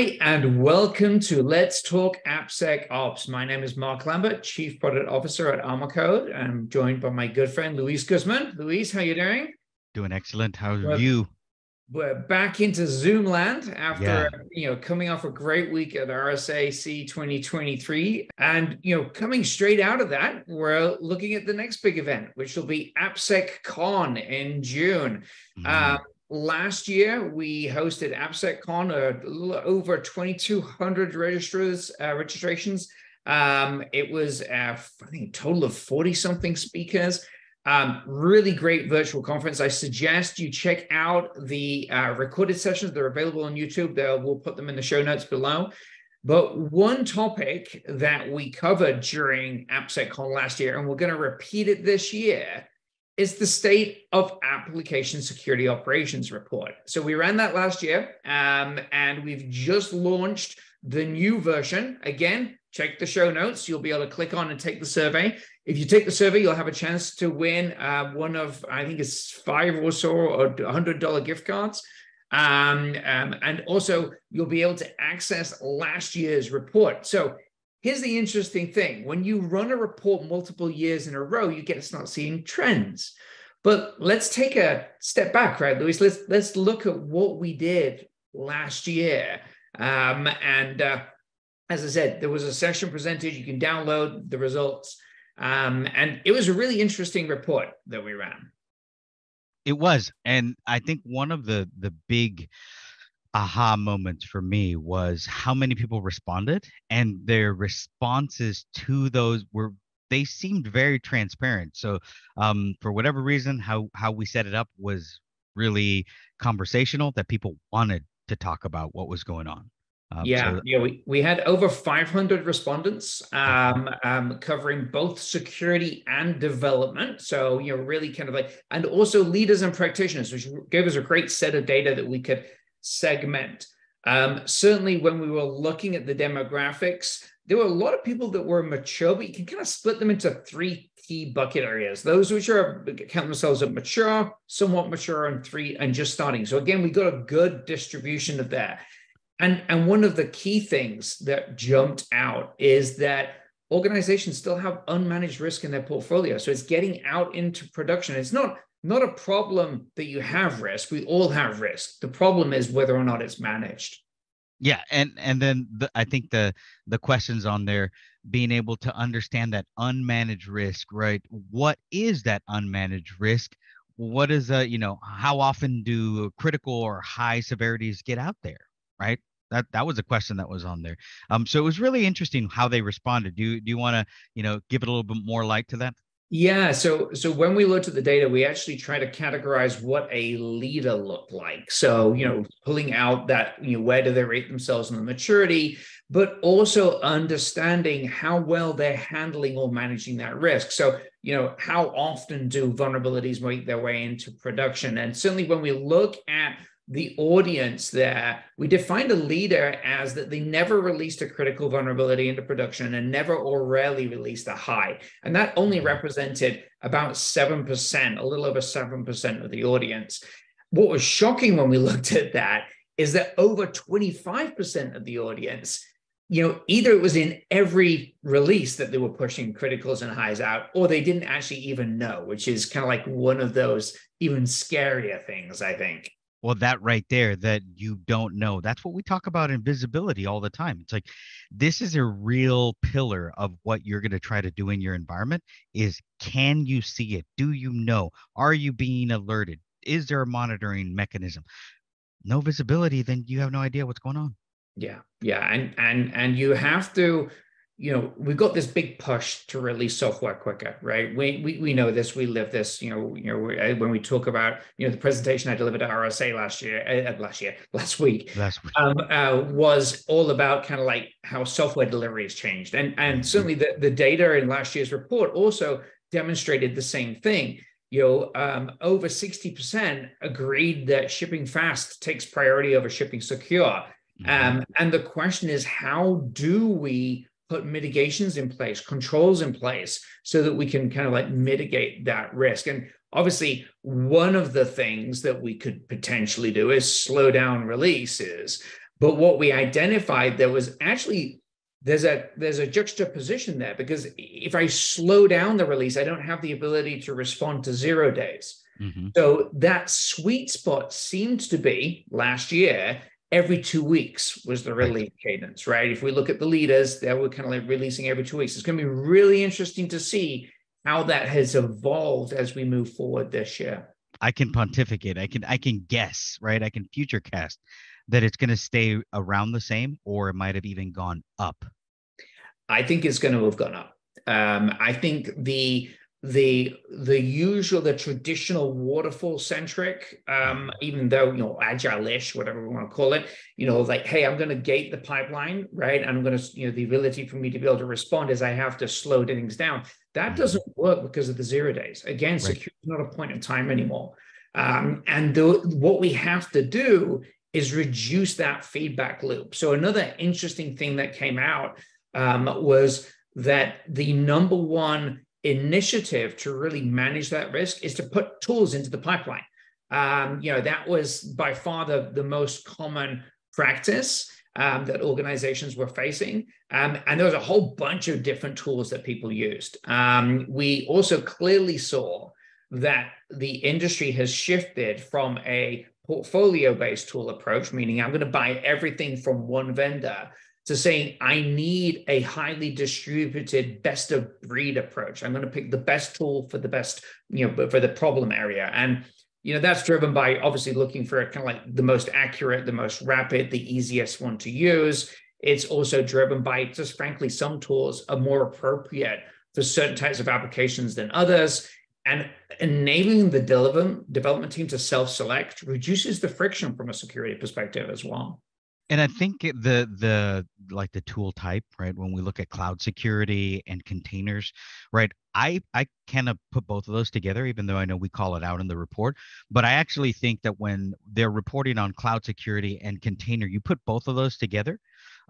Hi, and welcome to Let's Talk AppSecOps. My name is Mark Lambert, Chief Product Officer at ArmorCode. I'm joined by my good friend Luis Guzman. Luis, how you doing? Doing excellent. How are you? We're back into Zoom land after yeah. you know coming off a great week at RSAC 2023, and you know coming straight out of that, we're looking at the next big event, which will be AppSecCon in June. Mm. Last year we hosted AppSecCon, a little over 2,200 registrars, uh, registrations. Um, it was, uh, I think, a total of 40 something speakers. Um, really great virtual conference. I suggest you check out the uh, recorded sessions. They're available on YouTube. They'll, we'll put them in the show notes below. But one topic that we covered during AppSecCon last year, and we're going to repeat it this year, is the state of application security operations report. So we ran that last year, um, and we've just launched the new version. Again, check the show notes. You'll be able to click on and take the survey. If you take the survey, you'll have a chance to win uh, one of, I think it's five or so, or $100 gift cards. Um, um, and also, you'll be able to access last year's report. So Here's the interesting thing when you run a report multiple years in a row, you get to start seeing trends. But let's take a step back, right, Luis? Let's let's look at what we did last year. Um, and uh, as I said, there was a session presented. You can download the results, um, and it was a really interesting report that we ran. It was, and I think one of the the big aha moments for me was how many people responded and their responses to those were they seemed very transparent. So um, for whatever reason how how we set it up was really conversational that people wanted to talk about what was going on. Um, yeah, so- yeah, we, we had over 500 respondents um, um, covering both security and development. So, you know, really kind of like, and also leaders and practitioners, which gave us a great set of data that we could segment. Um, certainly, when we were looking at the demographics, there were a lot of people that were mature, but you can kind of split them into three key bucket areas. Those which are count themselves as mature, somewhat mature, and three and just starting. So again, we got a good distribution of that. And, and one of the key things that jumped out is that organizations still have unmanaged risk in their portfolio. So it's getting out into production. It's not not a problem that you have risk. We all have risk. The problem is whether or not it's managed. Yeah, and and then the, I think the the questions on there being able to understand that unmanaged risk, right? What is that unmanaged risk? What is a you know how often do critical or high severities get out there, right? That that was a question that was on there. Um, so it was really interesting how they responded. Do you do you want to you know give it a little bit more light to that? Yeah, so so when we looked at the data, we actually try to categorize what a leader looked like. So you know, pulling out that you know where do they rate themselves in the maturity, but also understanding how well they're handling or managing that risk. So you know, how often do vulnerabilities make their way into production? And certainly when we look at the audience there, we defined a leader as that they never released a critical vulnerability into production and never or rarely released a high. And that only mm-hmm. represented about 7%, a little over 7% of the audience. What was shocking when we looked at that is that over 25% of the audience, you know, either it was in every release that they were pushing criticals and highs out, or they didn't actually even know, which is kind of like one of those even scarier things, I think. Well, that right there, that you don't know. That's what we talk about invisibility all the time. It's like this is a real pillar of what you're going to try to do in your environment is can you see it? Do you know? Are you being alerted? Is there a monitoring mechanism? No visibility, then you have no idea what's going on. Yeah. Yeah. And and and you have to you know, we've got this big push to release software quicker, right? We, we, we know this, we live this, you know, you know, when we talk about, you know, the presentation I delivered at RSA last year, uh, uh, last year, last week, last week. Um, uh, was all about kind of like how software delivery has changed. And, and mm-hmm. certainly the, the data in last year's report also demonstrated the same thing. You know, um, over 60% agreed that shipping fast takes priority over shipping secure. Mm-hmm. Um, and the question is, how do we put mitigations in place, controls in place, so that we can kind of like mitigate that risk. And obviously, one of the things that we could potentially do is slow down releases. But what we identified there was actually there's a there's a juxtaposition there because if I slow down the release, I don't have the ability to respond to zero days. Mm-hmm. So that sweet spot seemed to be last year every two weeks was the release cadence, right? If we look at the leaders, they were kind of like releasing every two weeks. It's going to be really interesting to see how that has evolved as we move forward this year. I can pontificate. I can I can guess, right? I can future cast that it's going to stay around the same, or it might have even gone up. I think it's going to have gone up. Um, I think the the the usual the traditional waterfall centric um even though you know agile-ish whatever we want to call it you know like hey i'm going to gate the pipeline right? I'm going to you know the ability for me to be able to respond is i have to slow things down. That mm-hmm. doesn't work because of the zero days. Again right. security is not a point in time anymore. Um and the, what we have to do is reduce that feedback loop. So another interesting thing that came out um was that the number one initiative to really manage that risk is to put tools into the pipeline. Um, you know, that was by far the, the most common practice um, that organizations were facing. Um, and there was a whole bunch of different tools that people used. Um, we also clearly saw that the industry has shifted from a portfolio based tool approach, meaning I'm going to buy everything from one vendor, to saying I need a highly distributed best of breed approach. I'm going to pick the best tool for the best, you know, for the problem area. And you know, that's driven by obviously looking for kind of like the most accurate, the most rapid, the easiest one to use. It's also driven by just frankly, some tools are more appropriate for certain types of applications than others. And enabling the development, team to self-select reduces the friction from a security perspective as well and i think the the like the tool type right when we look at cloud security and containers right i i kind of put both of those together even though i know we call it out in the report. But i actually think that when they're reporting on cloud security and container you put both of those together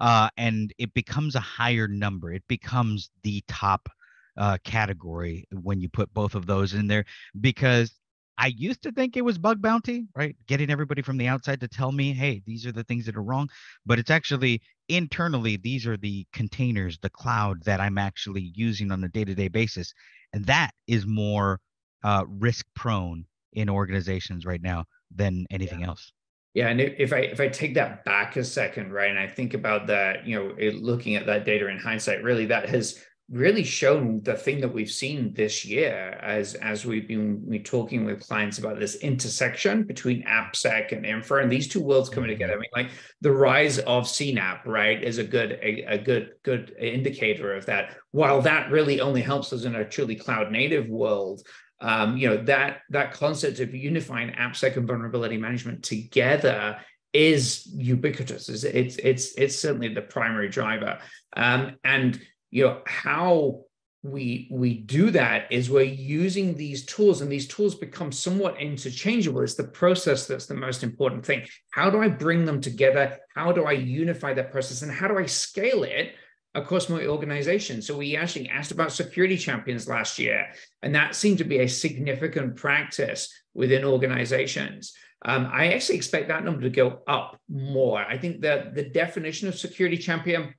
uh, and it becomes a higher number. It becomes the top uh, category when you put both of those in there because I used to think it was bug bounty, right? Getting everybody from the outside to tell me, hey, these are the things that are wrong. But it's actually internally, these are the containers, the cloud that I'm actually using on a day to day basis. And that is more uh, risk prone in organizations right now than anything yeah. else. Yeah, and if I if I take that back a second, right, and I think about that, you know, it, looking at that data in hindsight, really that has really shown the thing that we've seen this year as as we've been we talking with clients about this intersection between AppSec and infra and these two worlds coming mm-hmm. together. I mean, like the rise of CNAPP, right, is a good a, a good good indicator of that. While that really only helps us in a truly cloud native world, um, you know that that concept of unifying AppSec and vulnerability management together is ubiquitous. It's it's it's, it's certainly the primary driver. Um, and you know how we we do that is we're using these tools and these tools become somewhat interchangeable. It's the process that's the most important thing. How do i bring them together? How do i unify that process? And how do i scale it across my organization? So we actually asked about security champions last year and that seemed to be a significant practice within organizations. Um, i actually expect that number to go up more. I think that the definition of security champion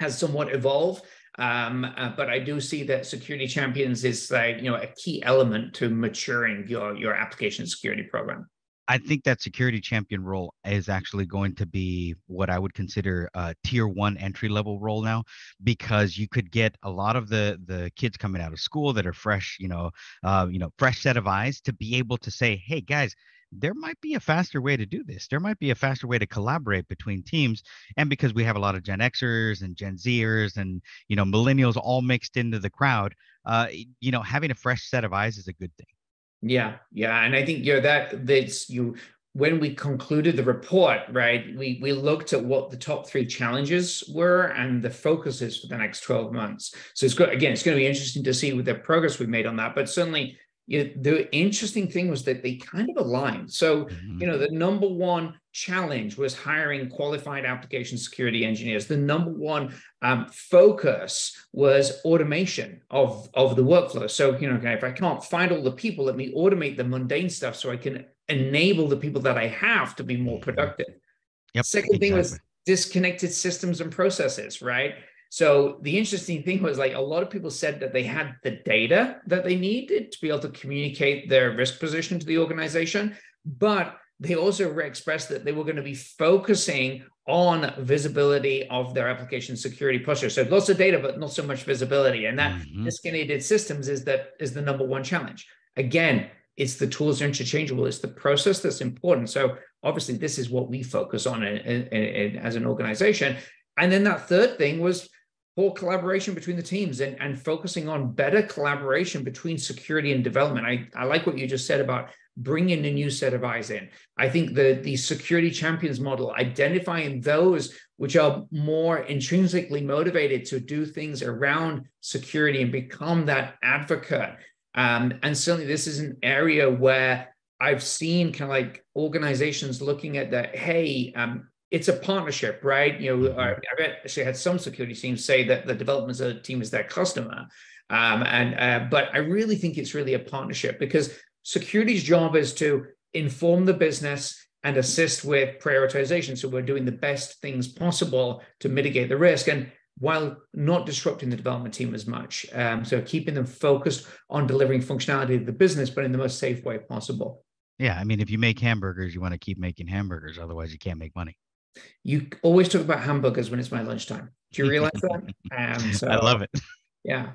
has somewhat evolved. Um, uh, but I do see that security champions is like you know a key element to maturing your your application security program. I think that security champion role is actually going to be what I would consider a tier one entry level role now, because you could get a lot of the the kids coming out of school that are fresh, you know, uh, you know, fresh set of eyes to be able to say, hey guys, there might be a faster way to do this. There might be a faster way to collaborate between teams. And because we have a lot of Gen Xers and Gen Zers and you know millennials all mixed into the crowd, uh, you know, having a fresh set of eyes is a good thing. Yeah, yeah, and I think you know that that's you when we concluded the report, right, we we looked at what the top three challenges were and the focuses for the next 12 months. So it's good again, it's going to be interesting to see what the progress we've made on that. But certainly you know, the interesting thing was that they kind of aligned. So, mm-hmm. you know, the number one challenge was hiring qualified application security engineers. The number one um, focus was automation of, of the workflow. So, you know, okay, if I can't find all the people, let me automate the mundane stuff so I can enable the people that I have to be more mm-hmm. productive. Yep. Second thing was disconnected systems and processes, right? So the interesting thing was like a lot of people said that they had the data that they needed to be able to communicate their risk position to the organization, but they also expressed that they were going to be focusing on visibility of their application security posture. So lots of data, but not so much visibility. And that mm-hmm. disconnected systems is that is the number one challenge. Again, it's the tools are interchangeable. It's the process that's important. So obviously, this is what we focus on in, in, in, as an organization. And then that third thing was poor collaboration between the teams and, and focusing on better collaboration between security and development. I, I like what you just said about bringing a new set of eyes in. I think the, the security champions model, identifying those which are more intrinsically motivated to do things around security and become that advocate. Um, and certainly, this is an area where I've seen kind of like organizations looking at that. Hey, um, it's a partnership, right? You know, I've actually had some security teams say that the development team is their customer. Um, and uh, but I really think it's really a partnership because Security's job is to inform the business and assist with prioritization. So we're doing the best things possible to mitigate the risk. And while not disrupting the development team as much. Um, so keeping them focused on delivering functionality to the business, but in the most safe way possible. Yeah. I mean, if you make hamburgers, you want to keep making hamburgers. Otherwise, you can't make money. You always talk about hamburgers when it's my lunchtime. Do you realize that? Um, so, I love it. Yeah.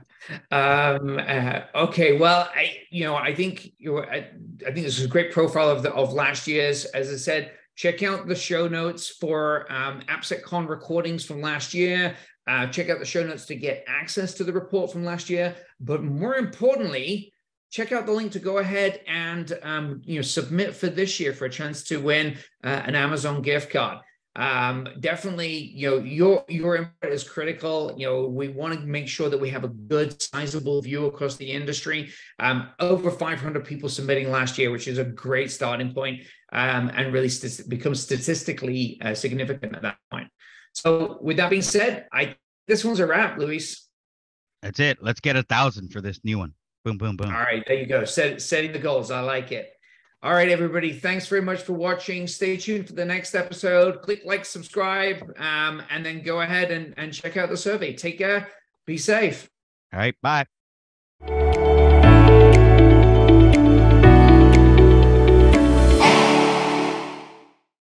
Um, uh, okay. Well, I, you know, I think you I, I, think this is a great profile of the of last year's. As I said, check out the show notes for um, AppSecCon recordings from last year. Uh, check out the show notes to get access to the report from last year. But more importantly, check out the link to go ahead and um, you know submit for this year for a chance to win uh, an Amazon gift card um, definitely, you know, your your input is critical. You know, we want to make sure that we have a good, sizable view across the industry. Um, over 500 people submitting last year, which is a great starting point, um, and really st- becomes statistically uh, significant at that point. So, with that being said, I this one's a wrap, Luis. That's it. Let's get a thousand for this new one. Boom, boom, boom. All right, there you go. Set, setting the goals. I like it. All right, everybody. Thanks very much for watching. Stay tuned for the next episode. Click like, subscribe, um, and then go ahead and, and check out the survey. Take care. Be safe. All right. Bye.